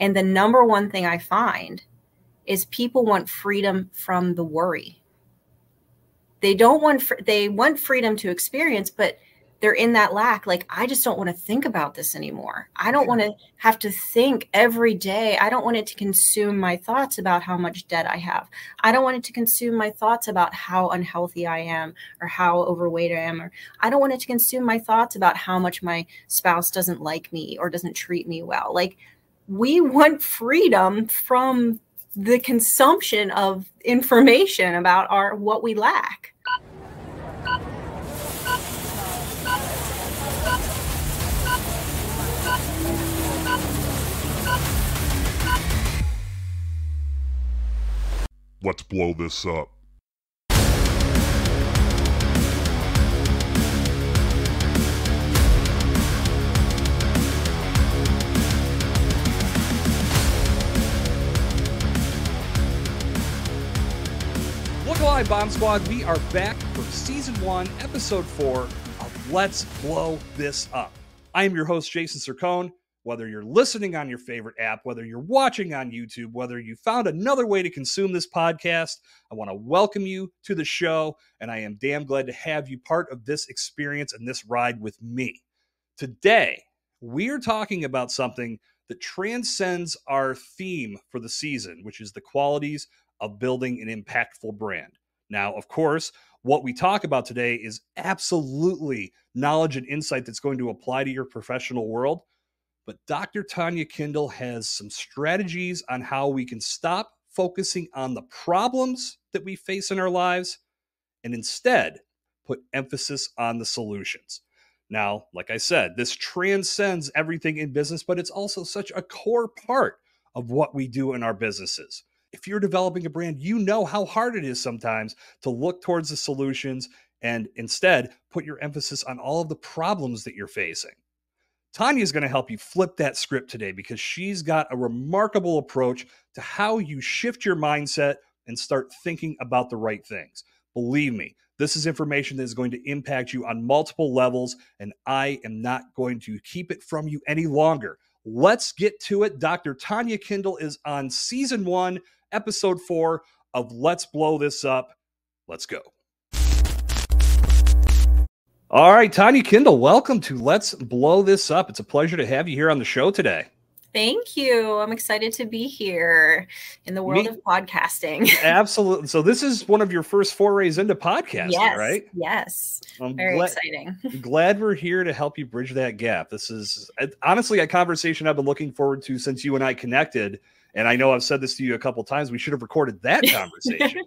And the number one thing I find is people want freedom from the worry. They don't want they want freedom to experience, but they're in that lack like i just don't want to think about this anymore. I don't want to have to think every day. I don't want it to consume my thoughts about how much debt i have. I don't want it to consume my thoughts about how unhealthy i am or how overweight i am or i don't want it to consume my thoughts about how much my spouse doesn't like me or doesn't treat me well. Like we want freedom from the consumption of information about our what we lack Let's blow this up. Alive, Bomb Squad. We are back for season one, episode four of Let's Blow This Up. I am your host, Jason Cercone whether you're listening on your favorite app, whether you're watching on YouTube, whether you found another way to consume this podcast, I want to welcome you to the show. And I am damn glad to have you part of this experience and this ride with me. Today, we are talking about something that transcends our theme for the season, which is the qualities of building an impactful brand. Now, of course, what we talk about today is absolutely knowledge and insight that's going to apply to your professional world but Dr. Tanya Kindel has some strategies on how we can stop focusing on the problems that we face in our lives and instead put emphasis on the solutions. Now, like I said, this transcends everything in business, but it's also such a core part of what we do in our businesses. If you're developing a brand, you know how hard it is sometimes to look towards the solutions and instead put your emphasis on all of the problems that you're facing. Tanya is going to help you flip that script today because she's got a remarkable approach to how you shift your mindset and start thinking about the right things. Believe me, this is information that is going to impact you on multiple levels, and I am not going to keep it from you any longer. Let's get to it. Dr. Tanya Kindel is on season one, episode four of Let's Blow This Up. Let's go. All right, Tanya Kindel, welcome to Let's Blow This Up. It's a pleasure to have you here on the show today. Thank you. I'm excited to be here in the world Me, of podcasting. absolutely. So this is one of your first forays into podcasting, yes, right? Yes. I'm Very glad, exciting. glad we're here to help you bridge that gap. This is honestly a conversation I've been looking forward to since you and I connected. And I know I've said this to you a couple times. We should have recorded that conversation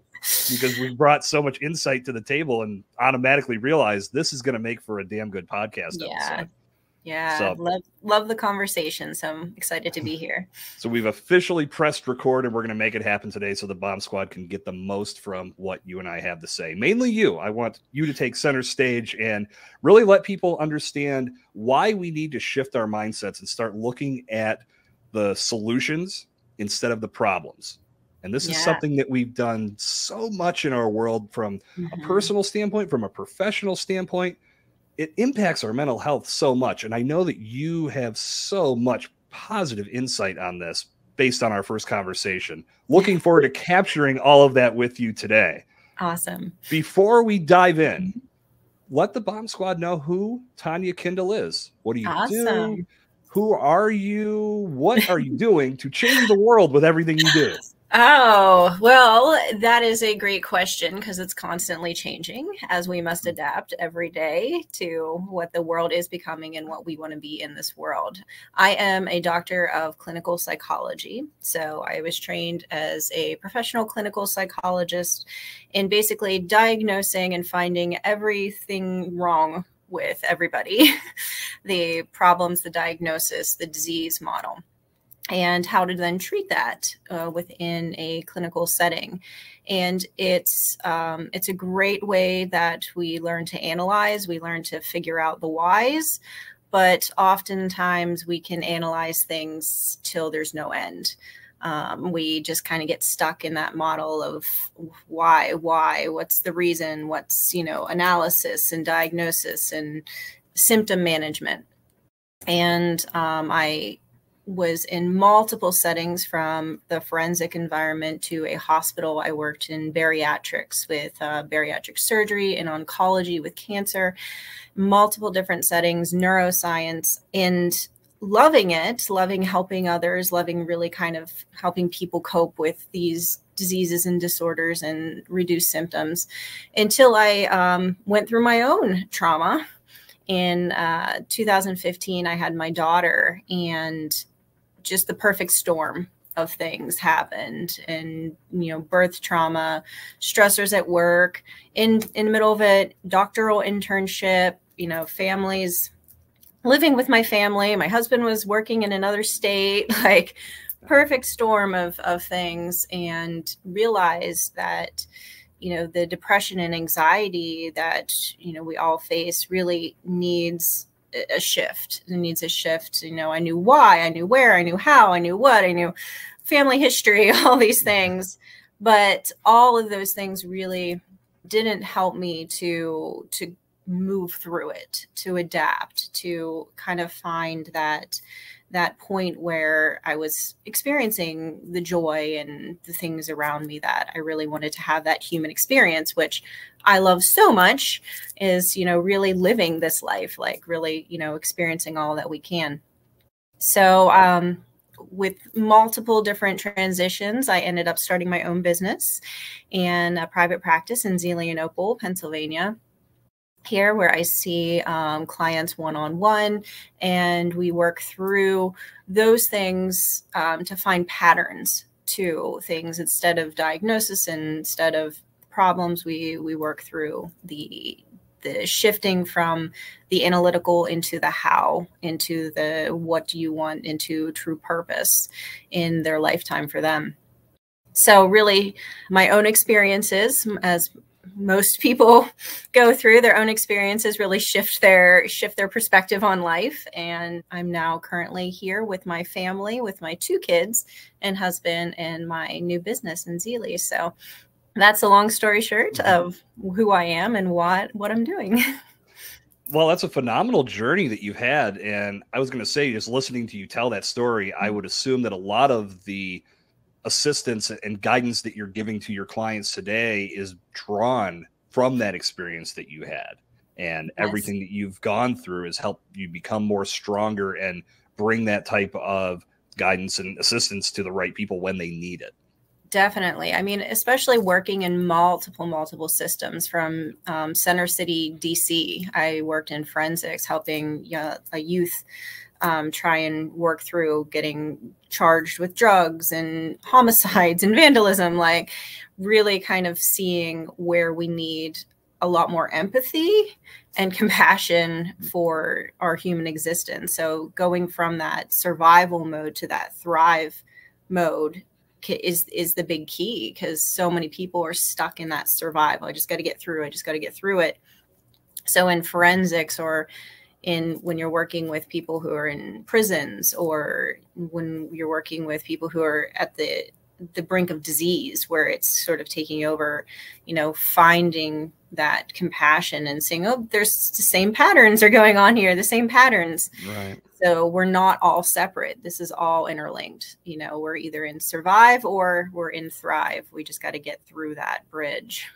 because we brought so much insight to the table and automatically realized this is going to make for a damn good podcast yeah. episode. Yeah, so, love love the conversation. So I'm excited to be here. So we've officially pressed record, and we're going to make it happen today, so the Bomb Squad can get the most from what you and I have to say. Mainly you. I want you to take center stage and really let people understand why we need to shift our mindsets and start looking at the solutions instead of the problems. And this yeah. is something that we've done so much in our world from mm-hmm. a personal standpoint, from a professional standpoint. It impacts our mental health so much. And I know that you have so much positive insight on this based on our first conversation. Looking forward to capturing all of that with you today. Awesome. Before we dive in, mm-hmm. let the bomb squad know who Tanya Kindel is. What do you awesome. do? Who are you? What are you doing to change the world with everything you do? Oh, well, that is a great question because it's constantly changing as we must mm. adapt every day to what the world is becoming and what we want to be in this world. I am a doctor of clinical psychology. So I was trained as a professional clinical psychologist in basically diagnosing and finding everything wrong with everybody the problems, the diagnosis, the disease model and how to then treat that uh, within a clinical setting. And it's um, it's a great way that we learn to analyze, we learn to figure out the whys, but oftentimes we can analyze things till there's no end. Um, we just kind of get stuck in that model of why, why, what's the reason, what's you know analysis and diagnosis and symptom management. And um, I was in multiple settings from the forensic environment to a hospital. I worked in bariatrics with uh, bariatric surgery and oncology with cancer, multiple different settings, neuroscience, and loving it, loving helping others, loving really kind of helping people cope with these diseases and disorders and reduce symptoms until I um, went through my own trauma. In uh, 2015, I had my daughter, and just the perfect storm of things happened and you know birth trauma stressors at work in in the middle of it doctoral internship you know families living with my family. My husband was working in another state like perfect storm of of things and realized that you know the depression and anxiety that you know we all face really needs a shift. It needs a shift you know i knew why i knew where i knew how i knew what i knew family history all these things. But all of those things really didn't help me to to move through it to adapt to kind of find that that point where I was experiencing the joy and the things around me that I really wanted to have that human experience, which I love so much, is, you know, really living this life, like really, you know, experiencing all that we can. So, um, with multiple different transitions, I ended up starting my own business and a private practice in Zelienople, Pennsylvania here where I see um, clients one on one, and we work through those things um, to find patterns to things instead of diagnosis and instead of problems. We we work through the the shifting from the analytical into the how, into the what do you want, into true purpose in their lifetime for them. So, really, my own experiences as most people go through their own experiences really shift their shift their perspective on life and i'm now currently here with my family with my two kids and husband and my new business in Zelie. so that's a long story short mm-hmm. of who i am and what what i'm doing well that's a phenomenal journey that you've had and i was going to say just listening to you tell that story i mm-hmm. would assume that a lot of the assistance and guidance that you're giving to your clients today is drawn from that experience that you had. And yes. everything that you've gone through has helped you become more stronger and bring that type of guidance and assistance to the right people when they need it. Definitely. I mean especially working in multiple multiple systems from um, center city dc i worked in forensics helping you know, a youth um, try and work through getting charged with drugs and homicides and vandalism, like really kind of seeing where we need a lot more empathy and compassion for our human existence. So going from that survival mode to that thrive mode is is the big key because so many people are stuck in that survival. I just got to get through. I just got to get through it. So in forensics or in when you're working with people who are in prisons or when you're working with people who are at the the brink of disease where it's sort of taking over you know finding that compassion and saying oh there's the same patterns are going on here the same patterns. Right. So we're not all separate. This is all interlinked. You know we're either in survive or we're in thrive. We just got to get through that bridge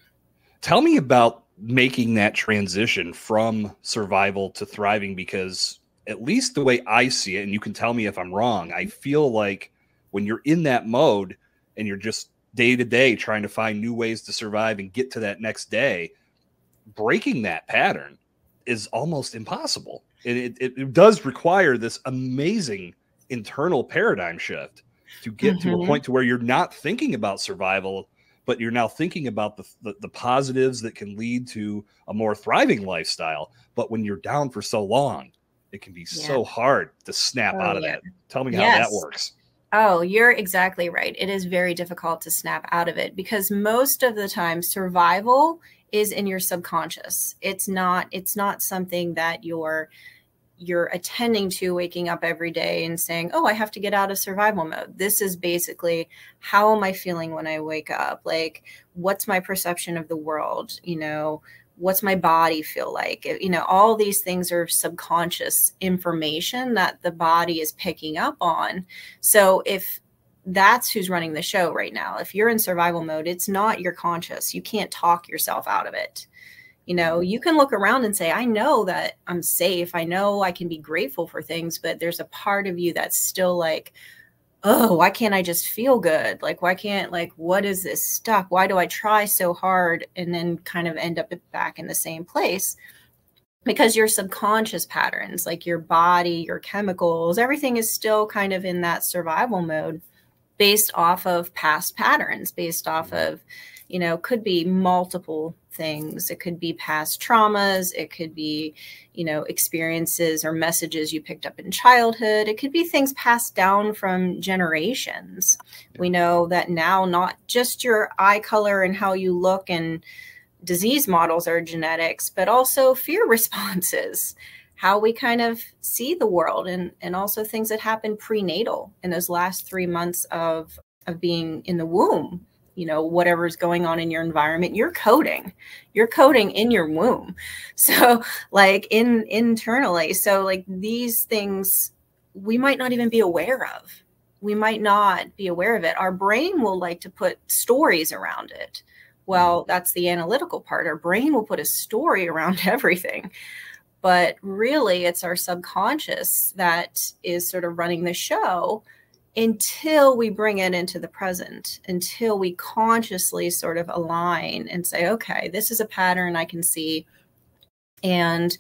tell me about making that transition from survival to thriving because at least the way I see it, and you can tell me if I'm wrong, I feel like when you're in that mode and you're just day to day trying to find new ways to survive and get to that next day, breaking that pattern is almost impossible. It, it, it does require this amazing internal paradigm shift to get mm-hmm. to a mm-hmm. point to where you're not thinking about survival but you're now thinking about the, the, the positives that can lead to a more thriving lifestyle. But when you're down for so long, it can be yeah. so hard to snap oh, out of yeah. that. Tell me yes. how that works. Oh, you're exactly right. It is very difficult to snap out of it because most of the time survival is in your subconscious. It's not it's not something that you're you're attending to waking up every day and saying, Oh, I have to get out of survival mode. This is basically how am I feeling when I wake up? Like, what's my perception of the world? You know, what's my body feel like you know all these things are subconscious information that the body is picking up on so if that's who's running the show right now if you're in survival mode it's not your conscious you can't talk yourself out of it you know you can look around and say i know that i'm safe i know i can be grateful for things but there's a part of you that's still like oh, why can't I just feel good? Like, why can't, like, what is this stuck? Why do I try so hard and then kind of end up back in the same place? Because your subconscious patterns, like your body, your chemicals, everything is still kind of in that survival mode based off of past patterns, based off of, you know, could be multiple things. It could be past traumas. It could be, you know, experiences or messages you picked up in childhood. It could be things passed down from generations. We know that now not just your eye color and how you look and disease models are genetics, but also fear responses, how we kind of see the world and, and also things that happen prenatal in those last three months of, of being in the womb you know whatever's going on in your environment you're coding. You're coding in your womb. So like in internally so like these things we might not even be aware of. We might not be aware of it. Our brain will like to put stories around it. Well mm-hmm. that's the analytical part. Our brain will put a story around everything. But really it's our subconscious that is sort of running the show until we bring it into the present, until we consciously sort of align and say, okay, this is a pattern I can see. And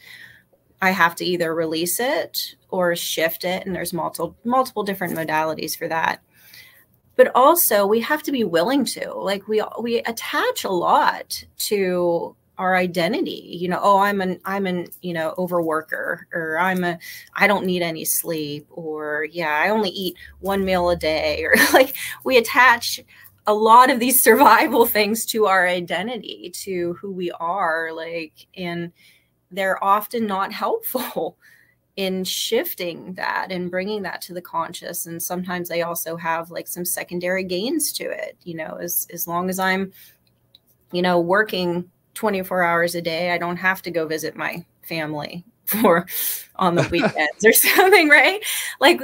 I have to either release it or shift it. And there's multiple multiple different modalities for that. But also we have to be willing to. Like we we attach a lot to our identity you know oh i'm an i'm an you know overworker or i'm a i don't need any sleep or yeah i only eat one meal a day or like we attach a lot of these survival things to our identity to who we are like and they're often not helpful in shifting that and bringing that to the conscious and sometimes they also have like some secondary gains to it you know as as long as i'm you know working 24 hours a day. I don't have to go visit my family for on the weekends or something, right? Like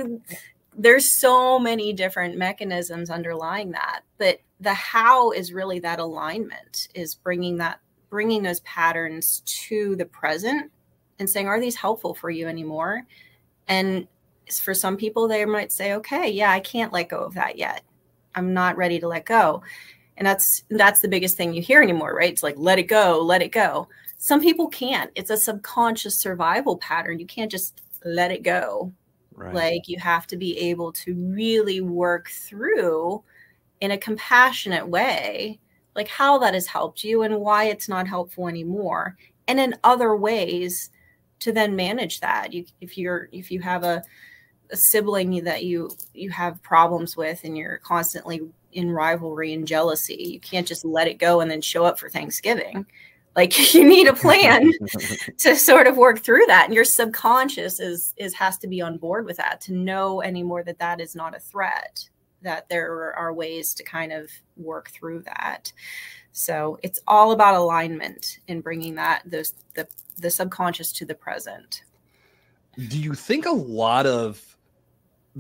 there's so many different mechanisms underlying that, but the how is really that alignment is bringing that bringing those patterns to the present and saying are these helpful for you anymore? And for some people they might say okay, yeah, I can't let go of that yet. I'm not ready to let go and that's that's the biggest thing you hear anymore right? It's like let it go let it go. Some people can't. It's a subconscious survival pattern. You can't just let it go. Right. like you have to be able to really work through in a compassionate way like how that has helped you and why it's not helpful anymore. And in other ways to then manage that. You if you're if you have a, a sibling that you you have problems with and you're constantly in rivalry and jealousy. You can't just let it go and then show up for Thanksgiving. Like you need a plan to sort of work through that, and your subconscious is is has to be on board with that to know anymore that that is not a threat. That there are ways to kind of work through that. So it's all about alignment in bringing that those the the subconscious to the present. Do you think a lot of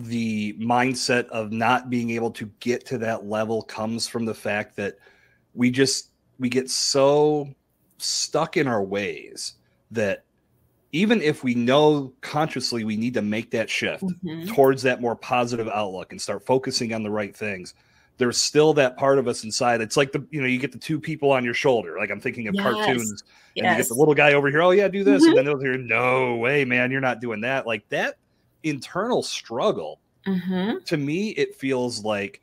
the mindset of not being able to get to that level comes from the fact that we just we get so stuck in our ways that even if we know consciously we need to make that shift mm-hmm. towards that more positive outlook and start focusing on the right things there's still that part of us inside it's like the you know you get the two people on your shoulder like i'm thinking of yes. cartoons and yes. you get the little guy over here oh yeah do this mm-hmm. and then those here no way man you're not doing that like that internal struggle, mm-hmm. to me, it feels like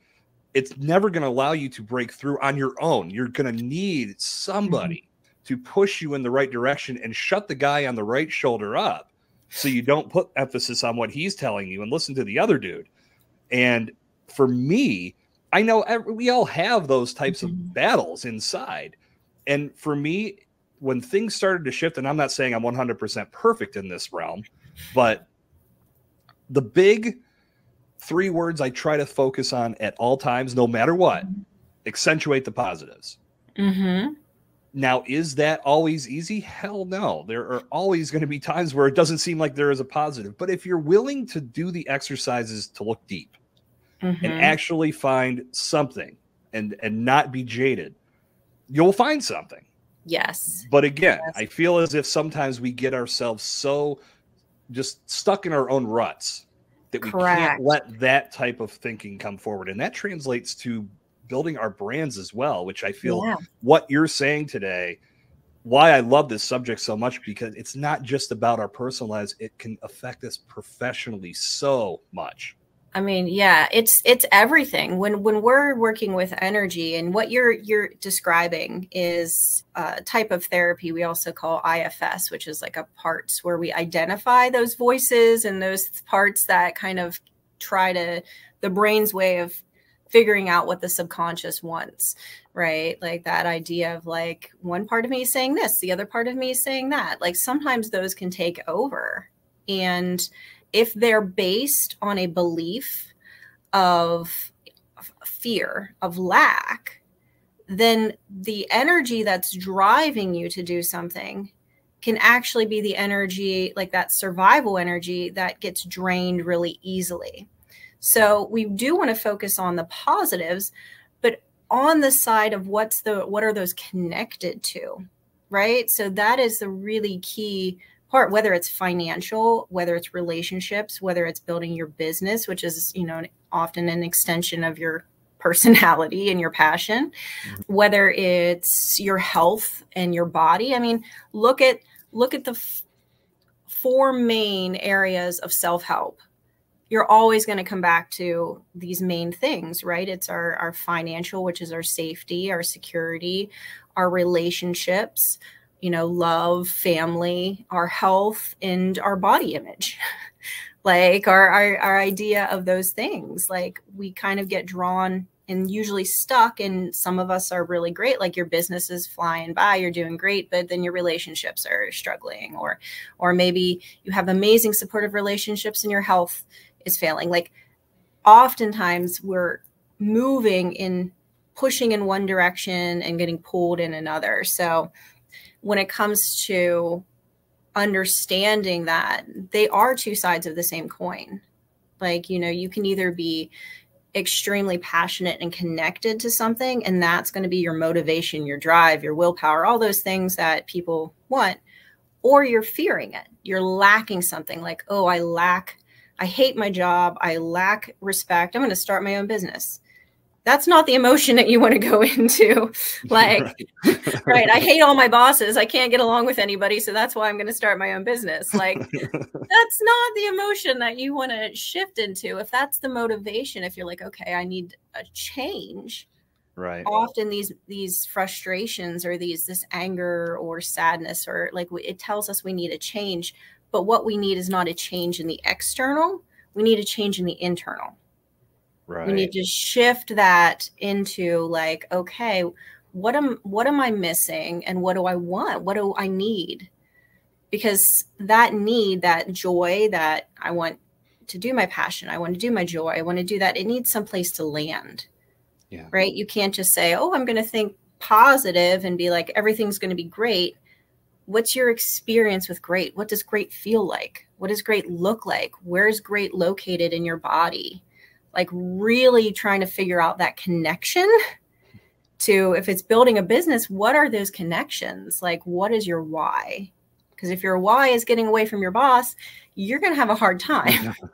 it's never going to allow you to break through on your own. You're going to need somebody mm-hmm. to push you in the right direction and shut the guy on the right shoulder up so you don't put emphasis on what he's telling you and listen to the other dude. And for me, I know we all have those types mm-hmm. of battles inside. And for me, when things started to shift, and I'm not saying I'm 100% perfect in this realm, but the big three words I try to focus on at all times, no matter what, accentuate the positives. Mm-hmm. Now, is that always easy? Hell no. There are always going to be times where it doesn't seem like there is a positive. But if you're willing to do the exercises to look deep mm-hmm. and actually find something and and not be jaded, you'll find something. Yes. But again, yes. I feel as if sometimes we get ourselves so just stuck in our own ruts that we Correct. can't let that type of thinking come forward. And that translates to building our brands as well, which I feel yeah. what you're saying today, why I love this subject so much because it's not just about our personal lives, it can affect us professionally so much. I mean, yeah, it's it's everything. When when we're working with energy and what you're you're describing is a type of therapy we also call IFS, which is like a parts where we identify those voices and those parts that kind of try to the brain's way of figuring out what the subconscious wants, right? Like that idea of like one part of me saying this, the other part of me saying that. Like sometimes those can take over. And if they're based on a belief of fear, of lack, then the energy that's driving you to do something can actually be the energy, like that survival energy that gets drained really easily. So we do want to focus on the positives, but on the side of what's the what are those connected to, right? So that is the really key part whether it's financial whether it's relationships whether it's building your business which is you know often an extension of your personality and your passion mm-hmm. whether it's your health and your body. I mean look at look at the four main areas of self-help. You're always going to come back to these main things right? It's our our financial which is our safety our security our relationships you know, love, family, our health, and our body image. like our, our, our idea of those things. Like we kind of get drawn and usually stuck and some of us are really great like your business is flying by you're doing great but then your relationships are struggling or or maybe you have amazing supportive relationships and your health is failing like oftentimes we're moving in pushing in one direction and getting pulled in another so when it comes to understanding that they are two sides of the same coin. Like, you know, you can either be extremely passionate and connected to something, and that's going to be your motivation, your drive, your willpower, all those things that people want, or you're fearing it. You're lacking something like, oh, I lack, I hate my job, I lack respect. I'm going to start my own business that's not the emotion that you want to go into. Like, right. right. I hate all my bosses. I can't get along with anybody. So that's why I'm going to start my own business. Like, that's not the emotion that you want to shift into. If that's the motivation, if you're like, okay, I need a change. Right. Often these these frustrations or these this anger or sadness or like it tells us we need a change, but what we need is not a change in the external. We need a change in the internal Right. We need to shift that into like, okay, what am what am I missing and what do I want? What do I need? Because that need, that joy that I want to do my passion, I want to do my joy, I want to do that, it needs some place to land. Yeah. Right? You can't just say, "Oh, I'm going to think positive and be like everything's going to be great." What's your experience with great? What does great feel like? What does great look like? Where's great located in your body? Like really trying to figure out that connection to if it's building a business, what are those connections? Like, what is your why? Because if your why is getting away from your boss, you're going to have a hard time.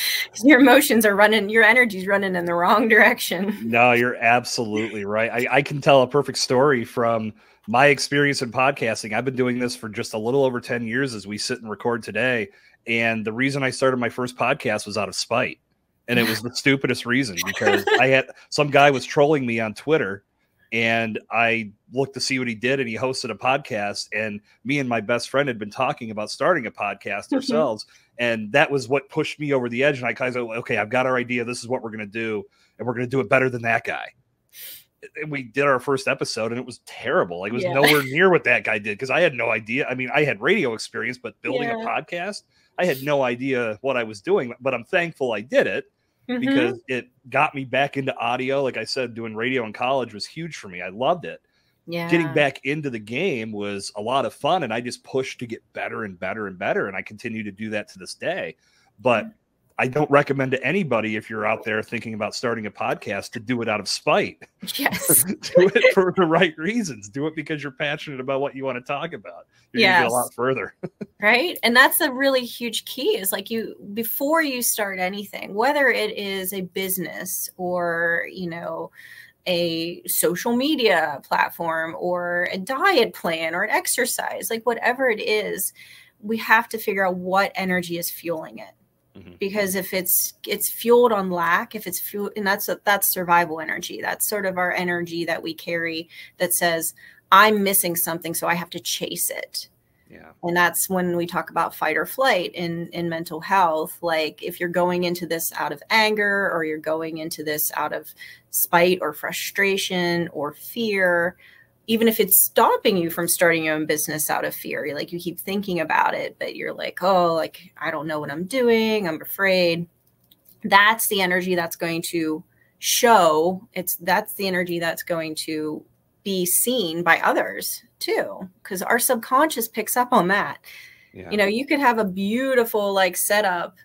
your emotions are running, your energy's running in the wrong direction. No, you're absolutely right. I, I can tell a perfect story from my experience in podcasting. I've been doing this for just a little over 10 years as we sit and record today. And the reason I started my first podcast was out of spite and it was the stupidest reason because I had some guy was trolling me on Twitter and I looked to see what he did and he hosted a podcast and me and my best friend had been talking about starting a podcast mm-hmm. ourselves and that was what pushed me over the edge and I kind of okay I've got our idea this is what we're going to do and we're going to do it better than that guy and we did our first episode and it was terrible like it was yeah. nowhere near what that guy did because I had no idea I mean I had radio experience but building yeah. a podcast I had no idea what I was doing, but I'm thankful I did it mm-hmm. because it got me back into audio. Like I said, doing radio in college was huge for me. I loved it. Yeah. Getting back into the game was a lot of fun, and I just pushed to get better and better and better, and I continue to do that to this day. But I don't recommend to anybody if you're out there thinking about starting a podcast to do it out of spite. Yes. do it for the right reasons. Do it because you're passionate about what you want to talk about. You're gonna get Yes. a lot further. right and that's a really huge key is like you before you start anything whether it is a business or you know a social media platform or a diet plan or an exercise like whatever it is we have to figure out what energy is fueling it Mhm. because if it's it's fueled on lack if it's fuel and that's that's survival energy that's sort of our energy that we carry that says i'm missing something so i have to chase it Yeah. and that's when we talk about fight or flight in in mental health like if you're going into this out of anger or you're going into this out of spite or frustration or fear even if it's stopping you from starting your own business out of fear like you keep thinking about it but you're like oh like i don't know what i'm doing i'm afraid that's the energy that's going to show it's that's the energy that's going to be seen by others too because our subconscious picks up on that Yeah. you know you could have a beautiful like setup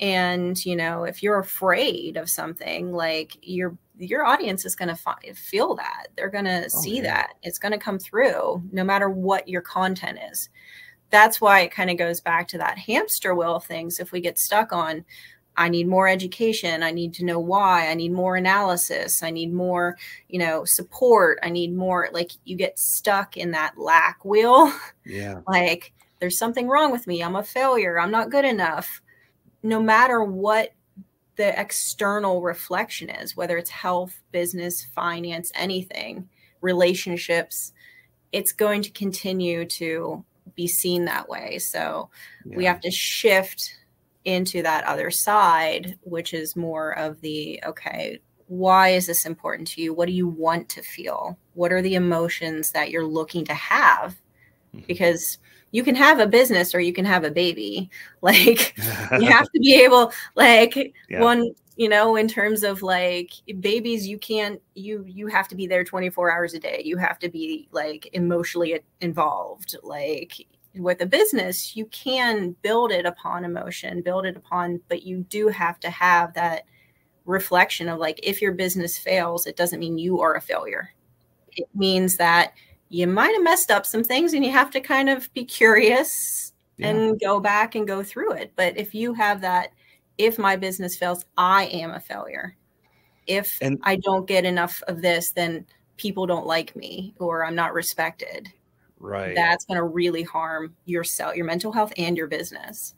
and you know if you're afraid of something like your your audience is going to feel that. They're going to Oh, see that. It's going to come through no matter what your content is. That's why it kind of goes back to that hamster wheel of things. If we get stuck on i need more education. I need to know why. I need more analysis. I need more you know support. I need more like you get stuck in that lack wheel. Yeah. like there's something wrong with me. I'm a failure. I'm not good enough. No matter what the external reflection is whether it's health business finance anything relationships it's going to continue to be seen that way. So we have to shift into that other side which is more of the okay why is this important to you? What do you want to feel? What are the emotions that you're looking to have? Mhm. because you can have a business or you can have a baby. Like you have to be able like Yeah. one you know in terms of like babies you can't you you have to be there 24 hours a day. You have to be like emotionally involved. Like with a business you can build it upon emotion build it upon but you do have to have that reflection of like if your business fails it doesn't mean you are a failure. It means that you might have messed up some things and you have to kind of be curious Yeah. and go back and go through it. But if you have that, if my business fails, I am a failure. If And- I don't get enough of this, then people don't like me or I'm not respected. right. That's going to really harm yourself, your mental health, and your business.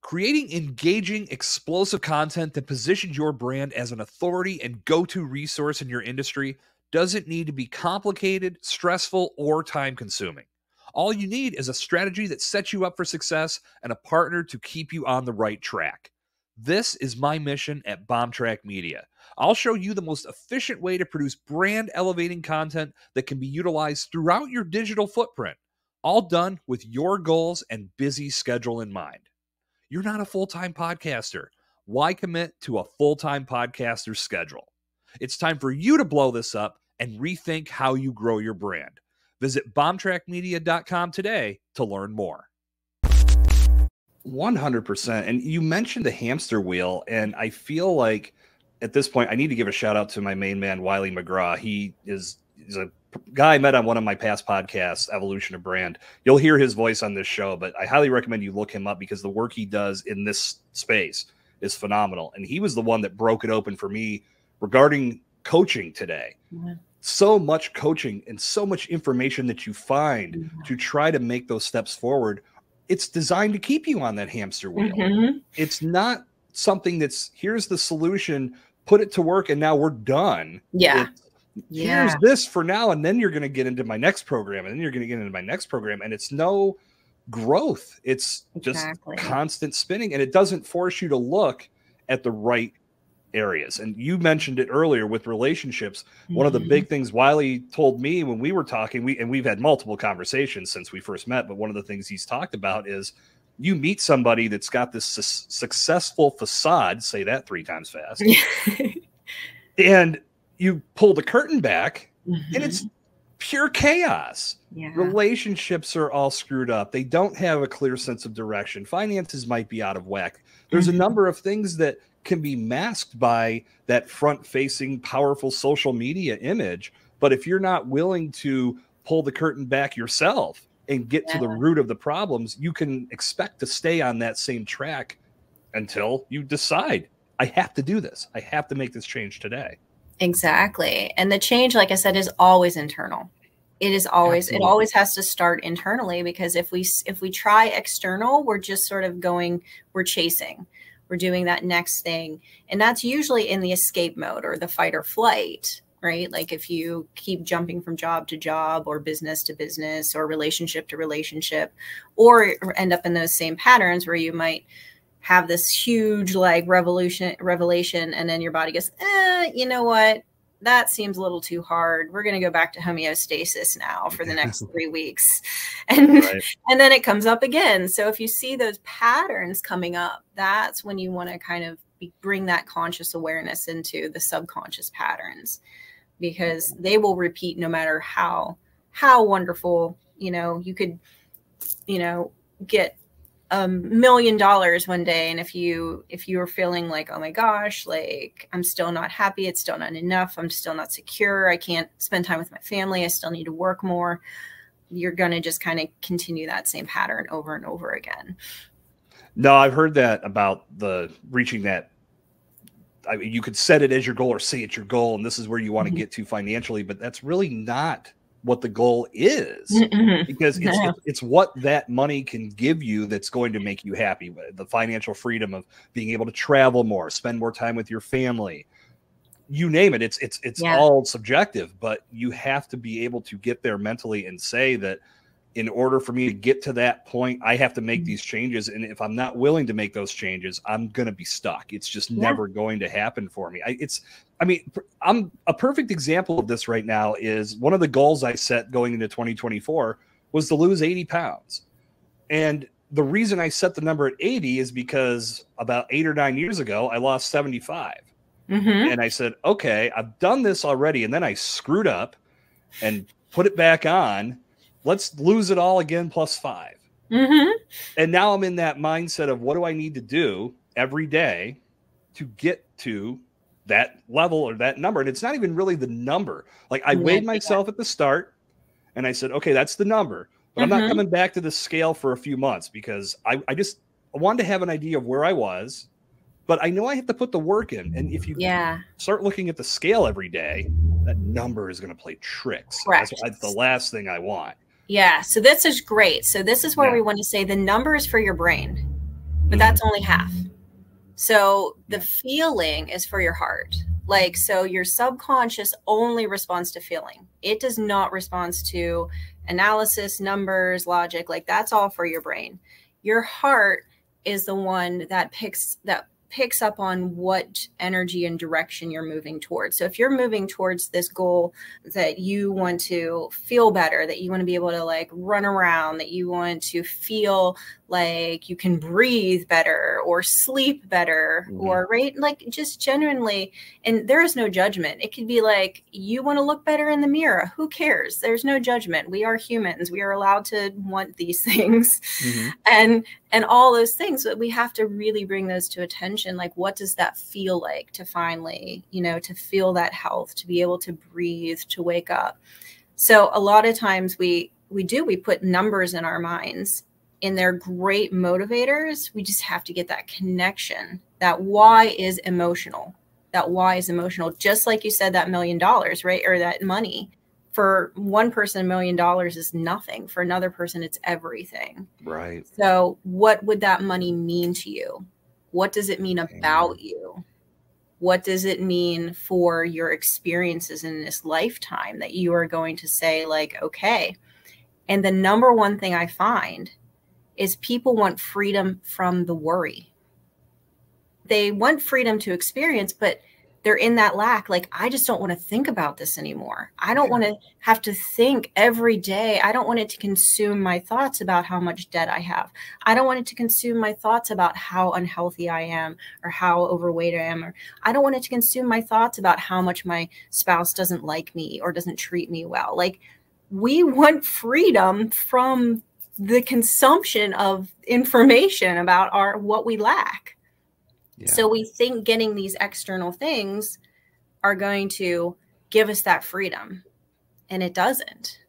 Creating engaging, explosive content that positions your brand as an authority and go to resource in your industry doesn't need to be complicated, stressful, or time consuming. All you need is a strategy that sets you up for success and a partner to keep you on the right track. This is my mission at Bombtrack Media. I'll show you the most efficient way to produce brand elevating content that can be utilized throughout your digital footprint, all done with your goals and busy schedule in mind. You're not a full time podcaster. Why commit to a full time podcaster's schedule? It's time for you to blow this up and rethink how you grow your brand. Visit bombtrackmedia.com today to learn more. 100%. And you mentioned the hamster wheel, and I feel like at this point, I need to give a shout out to my main man, Wiley McGraw. He is he's a guy I met on one of my past podcasts, Evolution of Brand. You'll hear his voice on this show, but I highly recommend you look him up because the work he does in this space is phenomenal. And he was the one that broke it open for me regarding coaching today. Yeah. So much coaching and so much information that you find to try to make those steps forward. It's designed to keep you on that hamster wheel. Mhm. It's not something that's here's the solution, put it to work, and now we're done. Yeah. It's, Yeah. Here's this for now, and then you're going to get into my next program, and then you're going to get into my next program, and it's no growth. It's just constant spinning, and it doesn't force you to look at the right areas. And you mentioned it earlier with relationships. One of the Mhm. big things Wiley told me when we were talking, we and we've had multiple conversations since we first met, but one of the things he's talked about is you meet somebody that's got this su- successful facade, say that three times fast, and you pull the curtain back and Mhm. it's pure chaos. Yeah. Relationships are all screwed up. They don't have a clear sense of direction. Finances might be out of whack. There's Mhm. a number of things that can be masked by that front facing, powerful social media image. But if you're not willing to pull the curtain back yourself and get to the root of the problems, you can expect to stay on that same track until you decide, I have to do this. I have to make this change today. Exactly. And the change, like I said, is always internal. It is always Absolutely. it always has to start internally because if we if we try external, we're just sort of going we're chasing. We're doing that next thing. And that's usually in the escape mode or the fight or flight, right? Like if you keep jumping from job to job or business to business or relationship to relationship or end up in those same patterns where you might have this huge like revolution revelation and then your body goes eh, you know what that seems a little too hard. We're going to go back to homeostasis now for the next three weeks. And Right. and then it comes up again. So if you see those patterns coming up that's when you want to kind of be, bring that conscious awareness into the subconscious patterns. Because mm-hmm. they will repeat no matter how how wonderful you know you could you know get a million dollars one day and if you if you were feeling like oh my gosh like i'm still not happy it's still not enough i'm still not secure i can't spend time with my family i still need to work more you're going to just kind of continue that same pattern over and over again No, I've heard that about the reaching that. I mean, you could set it as your goal or say it's your goal, and this is where you want to Mhm. get to financially, but that's really not what the goal is mm-hmm. because it's, No. it's what that money can give you that's going to make you happy. The financial freedom of being able to travel more, spend more time with your family, you name it. It's it's it's Yeah. all subjective, but you have to be able to get there mentally and say that in order for me to get to that point, I have to make Mhm. these changes. And if I'm not willing to make those changes, I'm going to be stuck. It's just Yeah. never going to happen for me. I, it's, I mean, I'm a perfect example of this right now. Is one of the goals I set going into 2024 was to lose 80 pounds. And the reason I set the number at 80 is because about eight or nine years ago, I lost 75 hmm and I said, okay, I've done this already. And then I screwed up and put it back on. Let's lose it all again plus five. hmm And now I'm in that mindset of what do I need to do every day to get to that level or that number. And it's not even really the number. Like I Yeah, weighed yeah. myself at the start and I said, okay, that's the number. But I'm Mhm. not coming back to the scale for a few months because I, I just I wanted to have an idea of where I was. But I know I have to put the work in. And if you yeah start looking at the scale every day, that number is going to play tricks. Correct. That's the last thing I want. Yeah, so this is great. So this is where Yeah. we want to say the number is for your brain, but Mhm. that's only half. So the feeling is for your heart. Like so your subconscious only responds to feeling. It does not respond to analysis, numbers, logic, like that's all for your brain. Your heart is the one that picks that picks up on what energy and direction you're moving towards. So if you're moving towards this goal that you want to feel better, that you want to be able to like run around, that you want to feel like you can breathe better or sleep better Mhm. or right like just genuinely and there is no judgment. It could be like you want to look better in the mirror. Who cares? There's no judgment. We are humans. We are allowed to want these things and and all those things but we have to really bring those to attention like what does that feel like to finally you know to feel that health to be able to breathe to wake up so a lot of times we we do we put numbers in our minds and they're great motivators we just have to get that connection that why is emotional that why is emotional just like you said that million dollars right or that money for one person a million dollars is nothing for another person it's everything Right. so, what would that money mean to you? What does it mean about you? What does it mean for your experiences in this lifetime that you are going to say, like, okay? And the number one thing I find is people want freedom from the worry. They want freedom to experience, but they're in that lack. Like, I just don't want to think about this anymore. I don't want to have to think every day. I don't want it to consume my thoughts about how much debt I have. I don't want it to consume my thoughts about how unhealthy I am or how overweight I am. Or I don't want it to consume my thoughts about how much my spouse doesn't like me or doesn't treat me well. Like, we want freedom from the consumption of information about our what we lack. Yeah. So we think getting these external things are going to give us that freedom and it doesn't.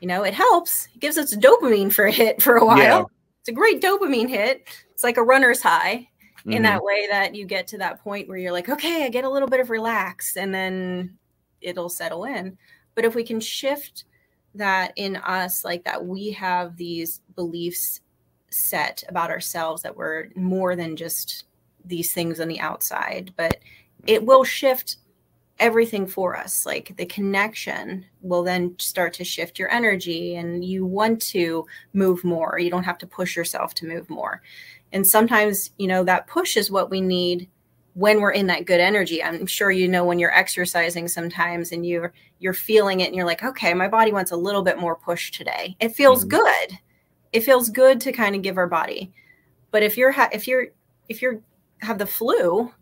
You know, it helps. It gives us dopamine for a hit for a while. Yeah. It's a great dopamine hit. It's like a runner's high mm-hmm. in that way that you get to that point where you're like, okay, I get a little bit of relax and then it'll settle in. But if we can shift that in us, like that, we have these beliefs set about ourselves that we're more than just these things on the outside, but it will shift everything for us. Like the connection will then start to shift your energy and you want to move more. You don't have to push yourself to move more. And sometimes, you know, that push is what we need when we're in that good energy. I'm sure you know when you're exercising sometimes and you're you're feeling it and you're like, okay, my body wants a little bit more push today. It feels mm-hmm. good. It feels good to kind of give our body. But if you're ha- if you're if you're have the flu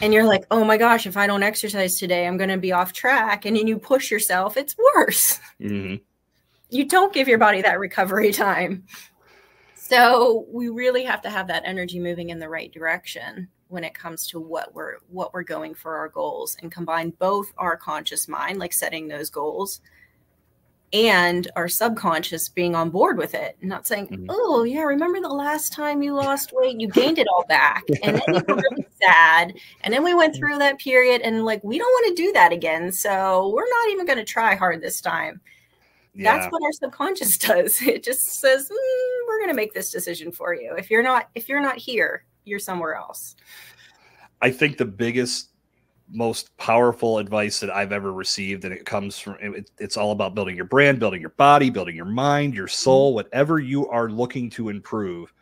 and you're like, oh my gosh, if I don't exercise today, I'm going to be off track. And then you push yourself, it's worse. Mm-hmm. You don't give your body that recovery time. So we really have to have that energy moving in the right direction when it comes to what we're what we're going for our goals and combine both our conscious mind like setting those goals and our subconscious being on board with it. Not saying mm-hmm. oh yeah remember the last time you lost weight? You gained it all back. And then you were really sad. And then we went through that period and like we don't want to do that again so we're not even going to try hard this time. Yeah. that's what our subconscious does. It just says mm, we're going to make this decision for you. If you're not if you're not here you're somewhere else. I think the biggest most powerful advice that I've ever received, and it comes from it, it's all about building your brand, building your body, building your mind, your soul, mm-hmm. whatever you are looking to improve.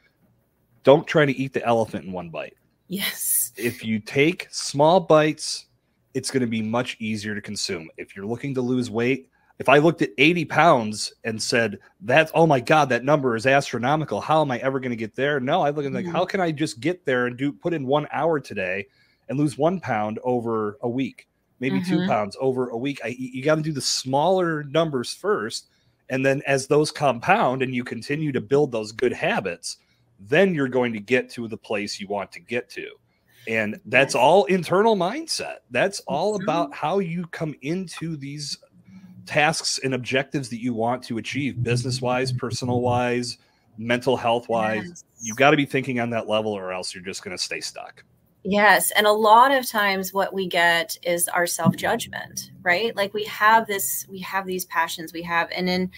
Don't try to eat the elephant in one bite. Yes. If you take small bites, it's going to be much easier to consume. If you're looking to lose weight, if I looked at 80 pounds and said, that's, oh my God, that number is astronomical. How am I ever going to get there? No, I look at like, mm-hmm. how can I just get there and do put in one hour today and lose one pound over a week, maybe mm-hmm. two pounds over a week? I, you got to do the smaller numbers first. And then as those compound and you continue to build those good habits, then you're going to get to the place you want to get to. And that's all internal mindset. That's all about how you come into these tasks and objectives that you want to achieve business wise, personal wise, mental health wise. Yes. You got to be thinking on that level or else you're just going to stay stuck. Yes. And a lot of times what we get is our self judgment, right? Like we have this, we have these passions we have, and then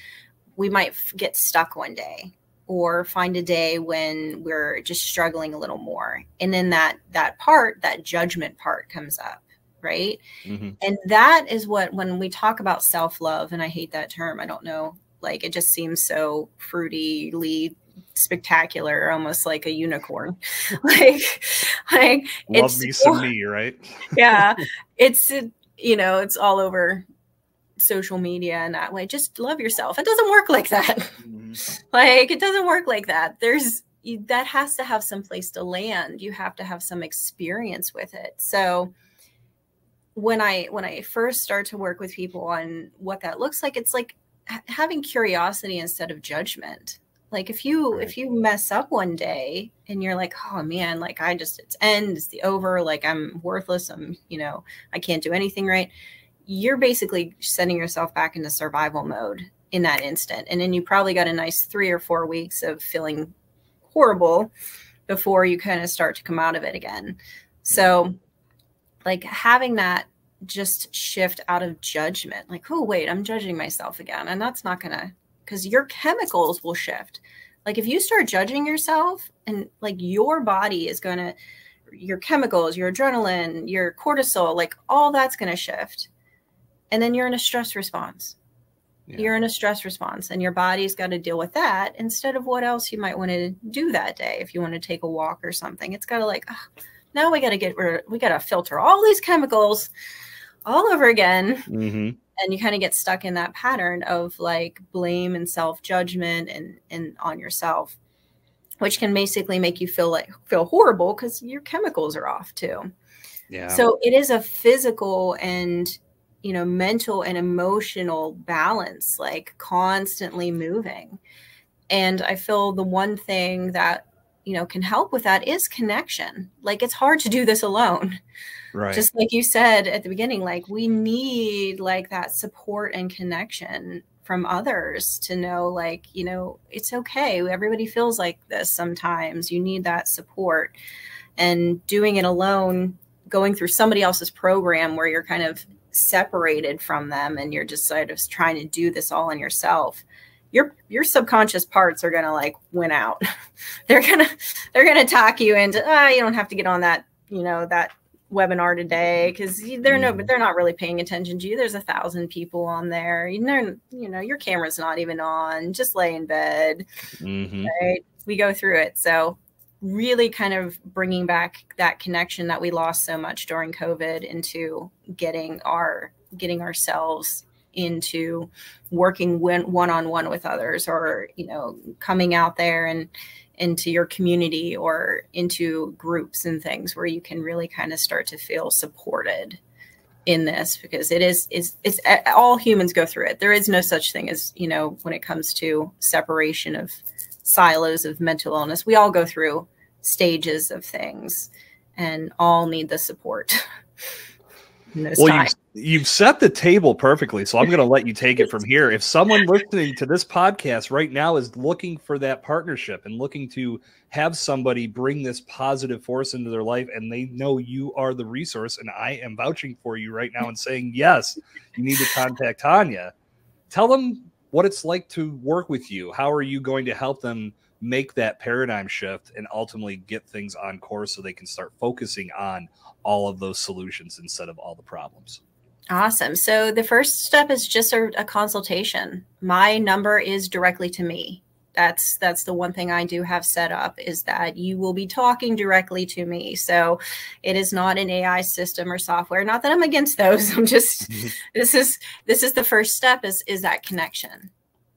we might get stuck one day or find a day when we're just struggling a little more. And then that, that part, that judgment part comes up right? Mm-hmm. And that is what, when we talk about self love, and I hate that term, I don't know, like it just seems so fruity, spectacular, almost like a unicorn. like, like love me some me, right? yeah, it's you know, it's all over social media and that way. Just love yourself. It doesn't work like that. Mm-hmm. like it doesn't work like that. There's you, that has to have some place to land. You have to have some experience with it. So when I when I first start to work with people on what that looks like, it's like having curiosity instead of judgment. Like if you right. if you mess up one day and you're like, oh man, like I just it's end, it's the over, like I'm worthless, I'm you know I can't do anything right. You're basically sending yourself back into survival mode in that instant, and then you probably got a nice three or four weeks of feeling horrible before you kind of start to come out of it again. So like having that just shift out of judgment like oh wait i'm judging myself again and that's not gonna because your chemicals will shift. Like if you start judging yourself and like your body is gonna your chemicals your adrenaline your cortisol like all that's gonna shift. And then you're in a stress response. Yeah. you're in a stress response and your body's got to deal with that instead of what else you might want to do that day if you want to take a walk or something. It's got to like oh, now we got to get rid we got to filter all these chemicals all over again. Mm-hmm. and you kind of get stuck in that pattern of like blame and self-judgment and and on yourself which can basically make you feel like feel horrible because your chemicals are off too. Yeah. So it is a physical and you know mental and emotional balance like constantly moving. And i feel the one thing that you know can help with that is connection. Like it's hard to do this alone. Right. Just like you said at the beginning like we need like that support and connection from others to know like you know it's okay. Everybody feels like this sometimes. You need that support. And doing it alone going through somebody else's program where you're kind of separated from them and you're just sort of trying to do this all on yourself your your subconscious parts are gonna like win out. They're gonna they're gonna talk you into ah you don't have to get on that you know that webinar today because they're no but they're not really paying attention to you. There's a thousand people on there. You know you know your camera's not even on. Just lay in bed. Mm-hmm. right? We go through it. So really kind of bringing back that connection that we lost so much during covid into getting our getting ourselves into working one one on one with others or you know coming out there and into your community or into groups and things where you can really kind of start to feel supported in this because it is is it's all humans go through it. There is no such thing as you know when it comes to separation of silos of mental illness. We all go through stages of things and all need the support well, you've, set the table perfectly, so I'm going to let you take it from here. If someone listening to this podcast right now is looking for that partnership and looking to have somebody bring this positive force into their life, and they know you are the resource, and I am vouching for you right now and saying yes, you need to contact Tanya. Tell them what it's like to work with you. How are you going to help them make that paradigm shift and ultimately get things on course so they can start focusing on all of those solutions instead of all the problems. Awesome. So the first step is just a, a, consultation. My number is directly to me. That's that's the one thing I do have set up is that you will be talking directly to me. So it is not an AI system or software. Not that I'm against those. I'm just this is this is the first step is is that connection.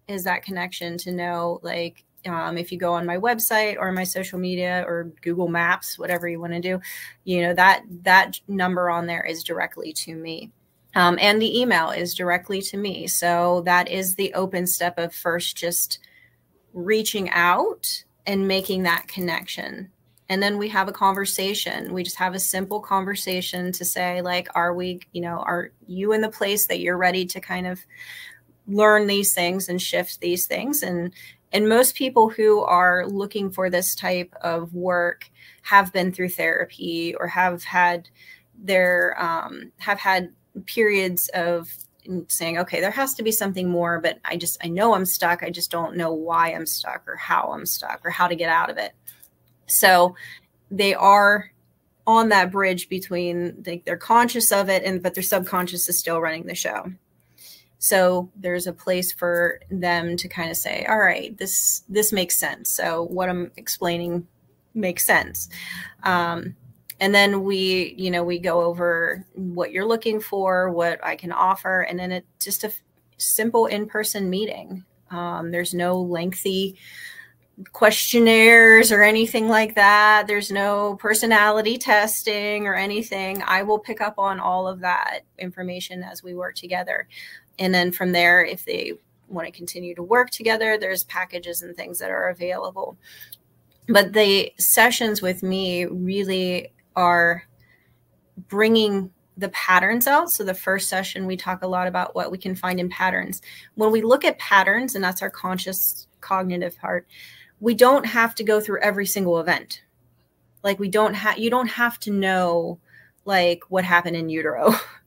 Is that connection to know like um, if you go on my website or my social media or Google Maps, whatever you want to do, you know that that number on there is directly to me. Um, and the email is directly to me. So that is the open step of first just reaching out and making that connection. And then we have a conversation. We just have a simple conversation to say, like, are we, you know, are you in the place that you're ready to kind of learn these things and shift these things? And and most people who are looking for this type of work have been through therapy or have had their um, have had periods of saying okay there has to be something more but i just i know i'm stuck i just don't know why i'm stuck or how i'm stuck or how to get out of it so they are on that bridge between like they're conscious of it and but their subconscious is still running the show so there's a place for them to kind of say, all right, this this makes sense. So what I'm explaining makes sense. Um, and then we, you know, we go over what you're looking for, what I can offer, and then it's just a simple in-person meeting. Um, there's no lengthy questionnaires or anything like that. There's no personality testing or anything. I will pick up on all of that information as we work together and then from there if they want to continue to work together there's packages and things that are available but the sessions with me really are bringing the patterns out. So the first session, we talk a lot about what we can find in patterns. When we look at patterns, and that's our conscious cognitive part, we don't have to go through every single event. Like we don't have, you don't have to know like what happened in utero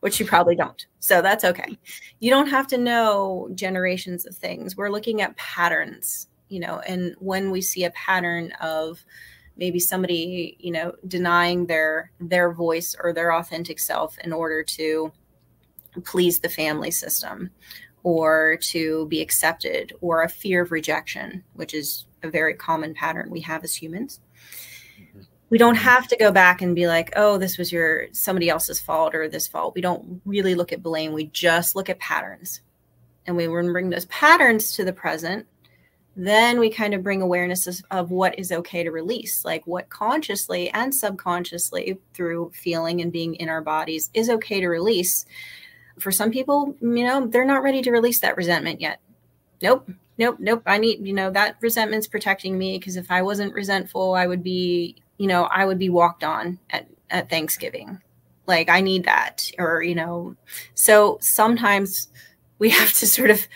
which you probably don't. So that's okay. You don't have to know generations of things. We're looking at patterns, you know, and when we see a pattern of maybe somebody, you know, denying their their voice or their authentic self in order to please the family system or to be accepted or a fear of rejection, which is a very common pattern we have as humans mm-hmm. we don't have to go back and be like, oh, this was your somebody else's fault or this fault. We don't really look at blame. We just look at patterns. And we bring those patterns to the present. Then we kind of bring awareness of, of what is okay to release, like what consciously and subconsciously through feeling and being in our bodies is okay to release. For some people, you know, they're not ready to release that resentment yet. Nope. Nope. Nope. I need, you know, that resentment's protecting me because if I wasn't resentful, I would be, you know, I would be walked on at, at Thanksgiving. Like I need that. Or, you know, so sometimes we have to sort of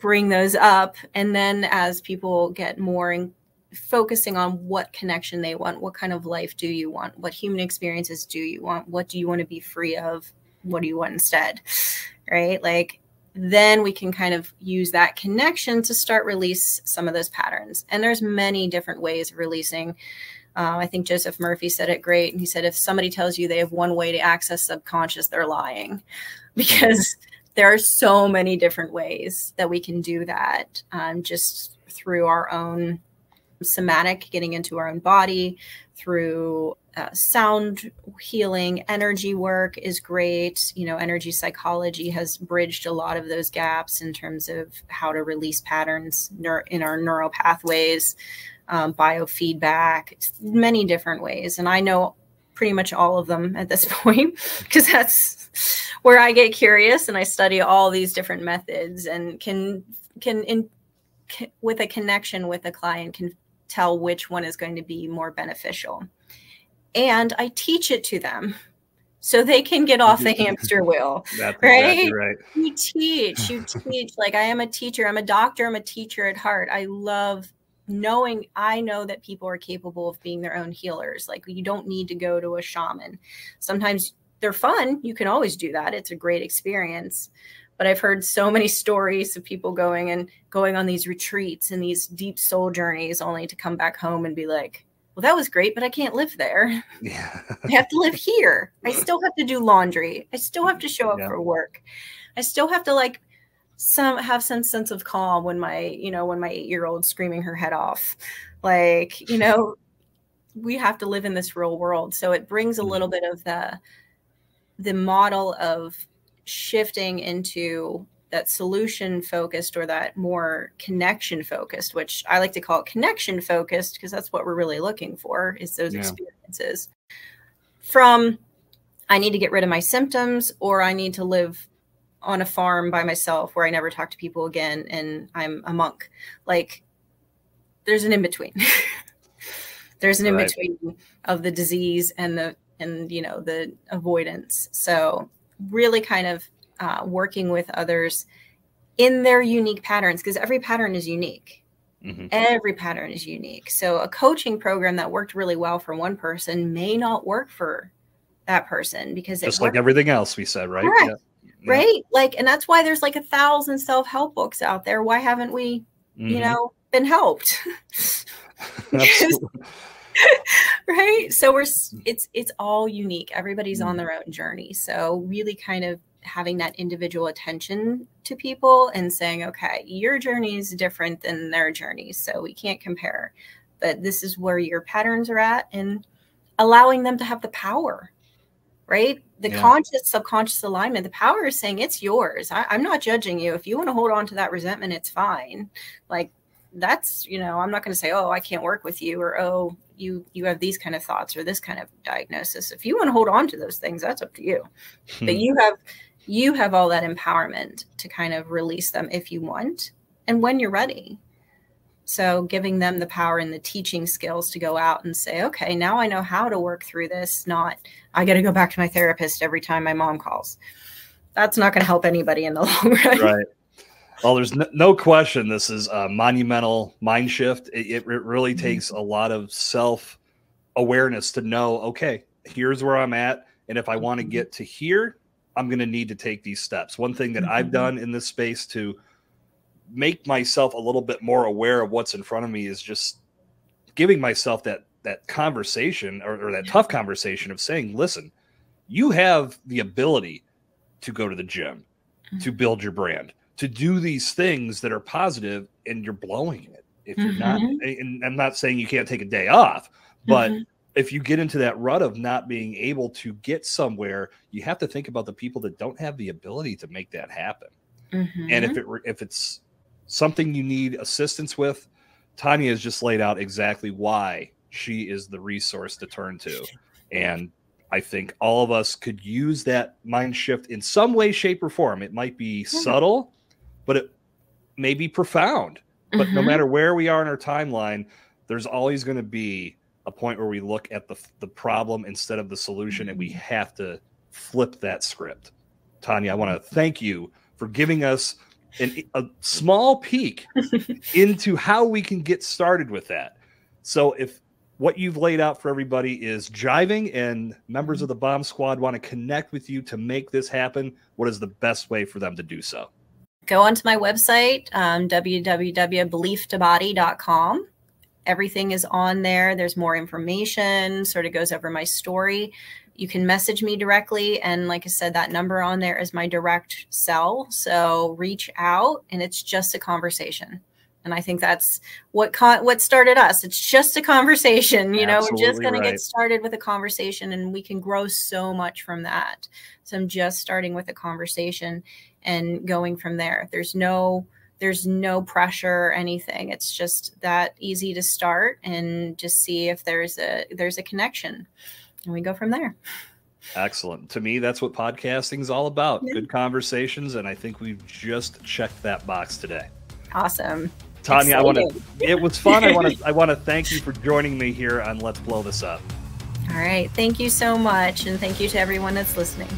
bring those up. And then as people get more in, focusing on what connection they want, what kind of life do you want, what human experiences do you want, what do you want to be free of, what do you want instead, right? Like then we can kind of use that connection to start release some of those patterns. And there's many different ways of releasing. Uh, I think Joseph Murphy said it great. And he said, if somebody tells you they have one way to access subconscious, they're lying because there are so many different ways that we can do that um, just through our own somatic, getting into our own body, through uh, sound healing, energy work is great. You know, energy psychology has bridged a lot of those gaps in terms of how to release patterns in our neural pathways, um, biofeedback, many different ways. And I know pretty much all of them at this point because that's where I get curious and I study all these different methods and can can in with a connection with a client can tell which one is going to be more beneficial. And I teach it to them so they can get off the hamster wheel. That's right? Exactly right. You teach, you teach. Like I am a teacher, I'm a doctor, I'm a teacher at heart. I love knowing I know that people are capable of being their own healers. Like you don't need to go to a shaman. Sometimes they're fun. You can always do that. It's a great experience. But I've heard so many stories of people going and going on these retreats and these deep soul journeys only to come back home and be like, well, that was great, but I can't live there. Yeah. I have to live here. I still have to do laundry. I still have to show up yeah. for work. I still have to like some have some sense of calm when my you know when my eight year old screaming her head off like you know we have to live in this real world so it brings a little mm-hmm. bit of the the model of shifting into that solution focused or that more connection focused which i like to call it connection focused because that's what we're really looking for is those yeah. experiences from i need to get rid of my symptoms or i need to live on a farm by myself where I never talk to people again and I'm a monk. Like there's an in between. there's an in between right. of the disease and the and you know the avoidance. So really kind of uh, working with others in their unique patterns because every pattern is unique. Mm-hmm. Every pattern is unique. So a coaching program that worked really well for one person may not work for that person because just like everything else we said, right? Yeah yeah. right? Like and that's why there's like a thousand self-help books out there. Why haven't we mm-hmm. you know been helped? Right? So we're it's it's all unique. Everybody's mm-hmm. on their own journey. So really kind of having that individual attention to people and saying okay your journey is different than their journey so we can't compare. But this is where your patterns are at and allowing them to have the power right? The yeah. conscious subconscious alignment, the power is saying it's yours. I, I'm not judging you. If you want to hold on to that resentment, it's fine. Like that's, you know, I'm not going to say, oh, I can't work with you or oh, you you have these kind of thoughts or this kind of diagnosis. If you want to hold on to those things, that's up to you. Hmm. But you have you have all that empowerment to kind of release them if you want and when you're ready. So giving them the power and the teaching skills to go out and say, okay, now I know how to work through this, not I got to go back to my therapist every time my mom calls. That's not going to help anybody in the long run. Right. Well, there's no, no question this is a monumental mind shift. It, it really mm-hmm. takes a lot of self awareness to know, okay, here's where I'm at. And if I want to mm-hmm. get to here, I'm going to need to take these steps. One thing that mm-hmm. I've done in this space to make myself a little bit more aware of what's in front of me is just giving myself that that conversation or, or that tough conversation of saying, listen, you have the ability to go to the gym, mm-hmm. to build your brand, to do these things that are positive, and you're blowing it. If you're mm-hmm. not, and I'm not saying you can't take a day off, but mm-hmm. if you get into that rut of not being able to get somewhere, you have to think about the people that don't have the ability to make that happen. And if mm-hmm. it if it's something you need assistance with, Tanya has just laid out exactly why she is the resource to turn to. And I think all of us could use that mind shift in some way, shape, or form. It might be yeah. subtle, but it may be profound. But mm-hmm. no matter where we are in our timeline, there's always going to be a point where we look at the, the problem instead of the solution, mm-hmm. and we mm-hmm. have to flip that script. Tanya, I want to thank you for giving us an, a small peek into how we can get started with that. So, if what you've laid out for everybody is jiving and members of the bomb squad want to connect with you to make this happen, what is the best way for them to do so? Go onto my website, um. Everything is on there. There's more information, sort of goes over my story. You can message me directly. And like I said, that number on there is my direct cell. So reach out and it's just a conversation and i think that's what what started us it's just a conversation you know we're just going right. to get started with a conversation and we can grow so much from that so i'm just starting with a conversation and going from there there's no there's no pressure or anything it's just that easy to start and just see if there's a there's a connection and we go from there excellent to me that's what podcasting is all about yeah. good conversations and i think we've just checked that box today awesome Tanya, I want to. It was fun. I want to. I want to thank you for joining me here on Let's Blow This Up. All right. Thank you so much, and thank you to everyone that's listening.